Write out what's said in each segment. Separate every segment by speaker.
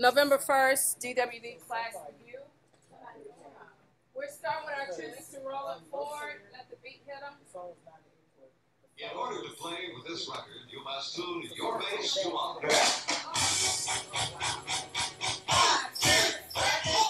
Speaker 1: November 1st, DWD class review. We're starting with our choosing to Roland Ford, let the beat hit them.
Speaker 2: In order to play with this record, you must tune your bass to one.
Speaker 1: Five, two, seven.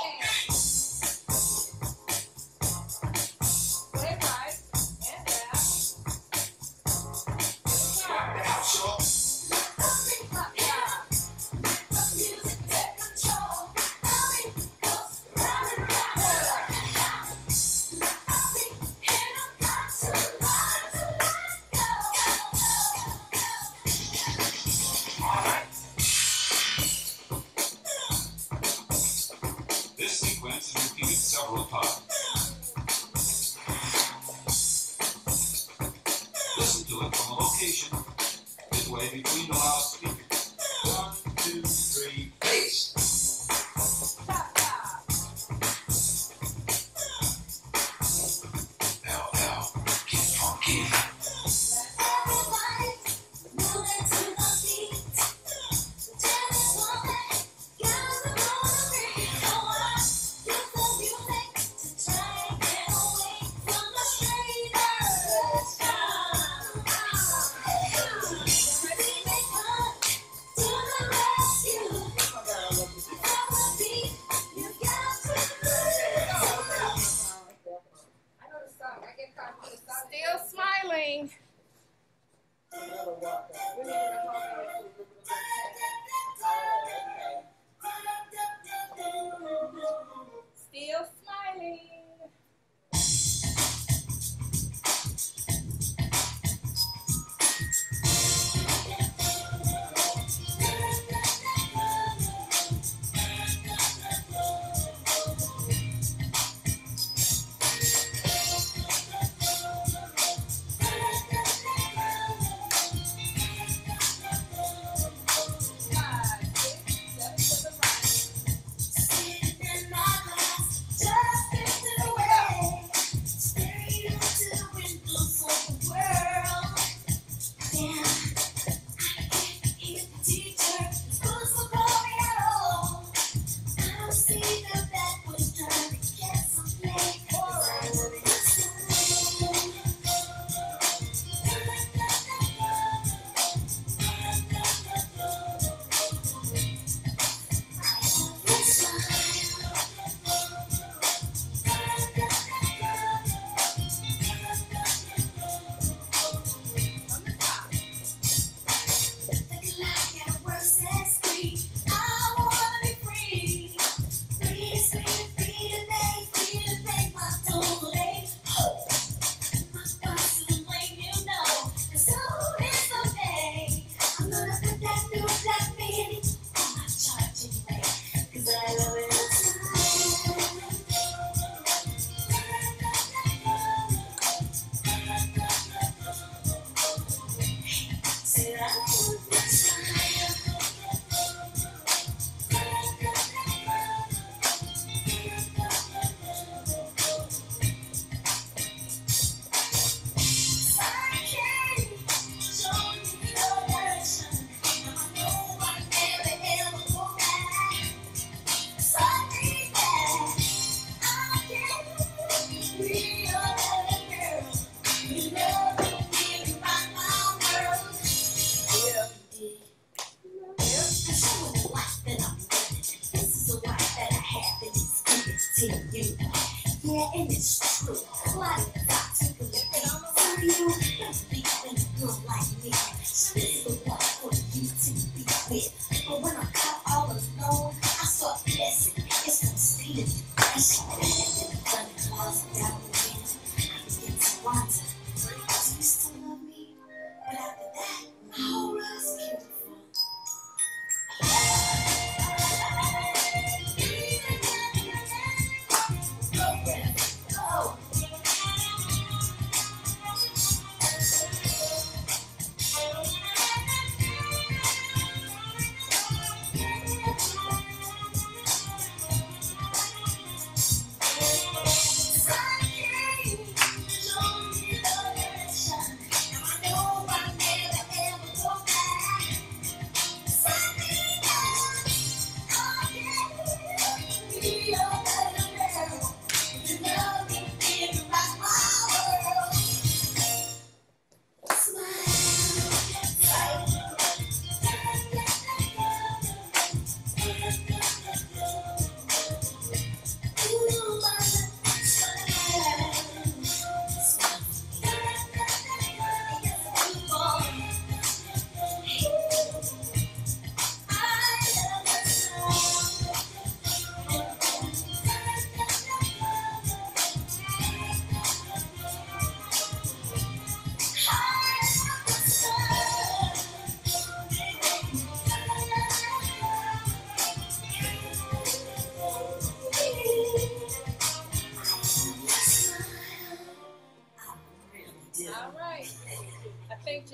Speaker 3: 对。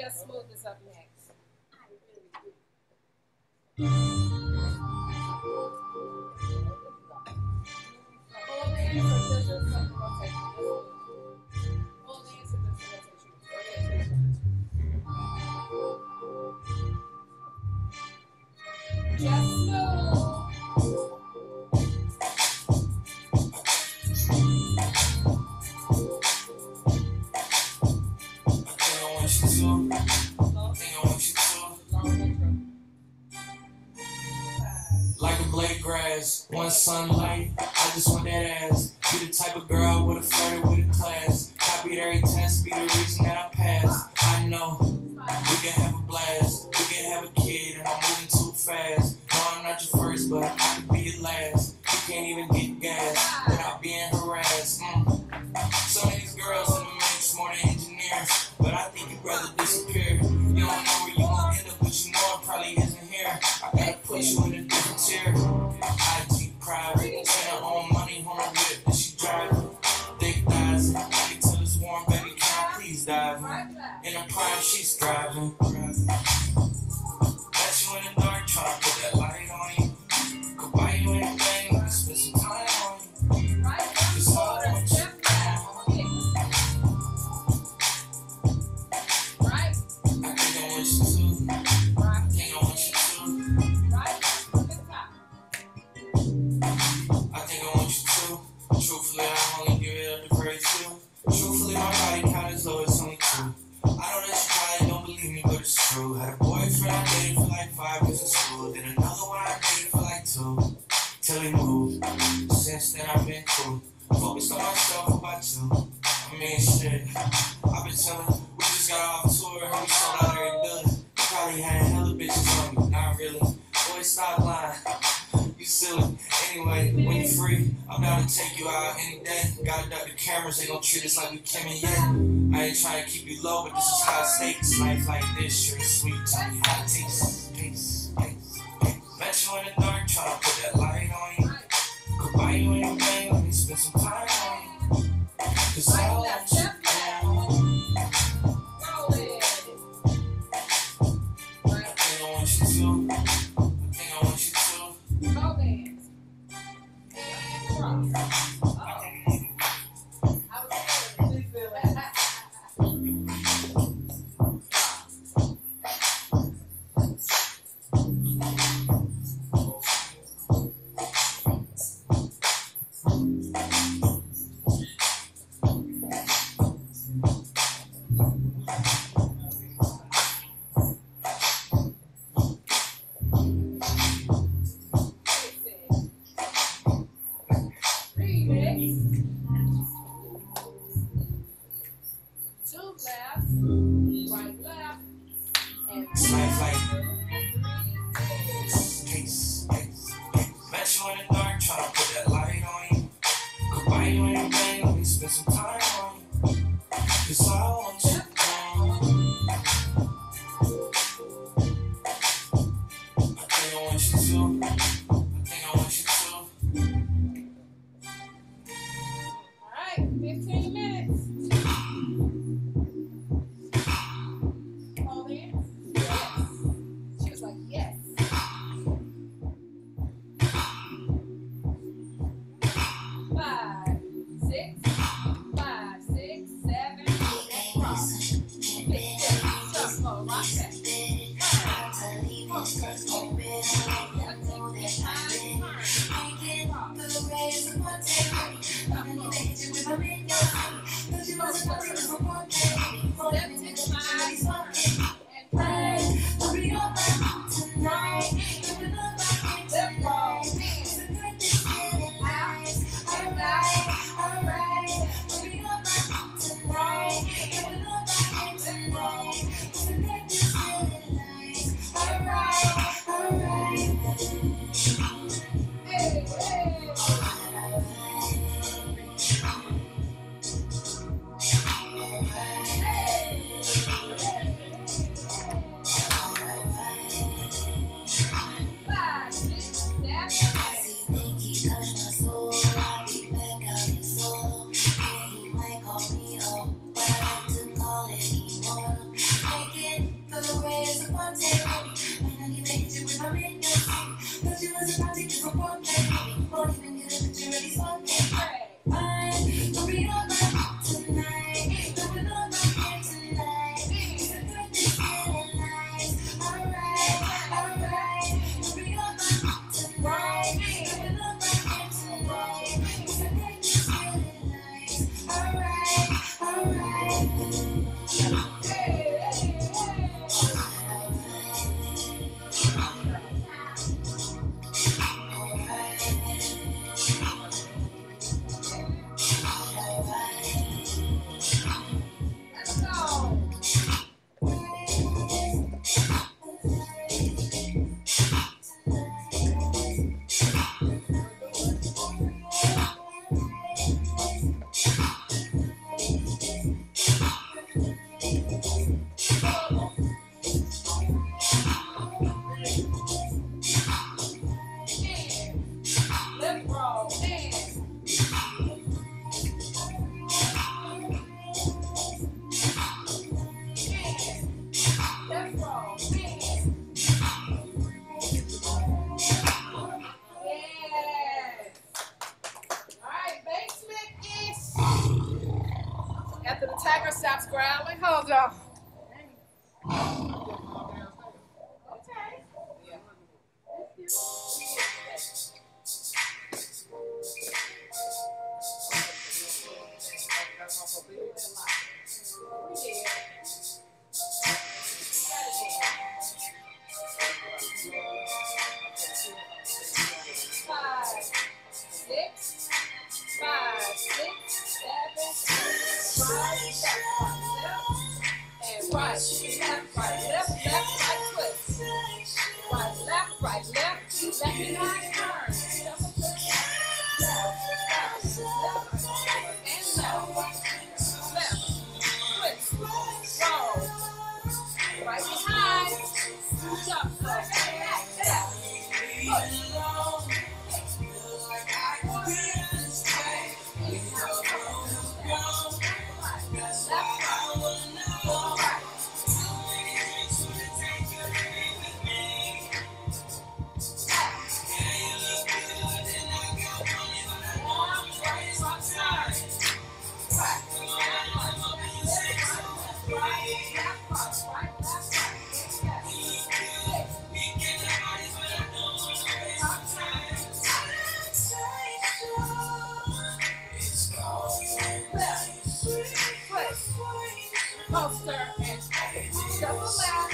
Speaker 3: Yes, One
Speaker 4: sunlight, I just want that ass. Be the type of girl with a flirted with a class. Copy every test, be the reason that I passed. I know we can have a blast, we can have a kid, and I'm moving too fast. No, I'm not your first, but I could be your last. You can't even get gas without being harassed. Mm. Some of these girls in the mix more than engineers, but I think you'd rather disappear. stop lying. You silly. Anyway, when you free, I'm down to take you out any day. Gotta duck the cameras, they gon' treat us like we came in yet. I ain't trying to keep you low, but this is high stakes. Life like this, you're sweet, tell me how.
Speaker 1: Hold
Speaker 4: on. Poster and double left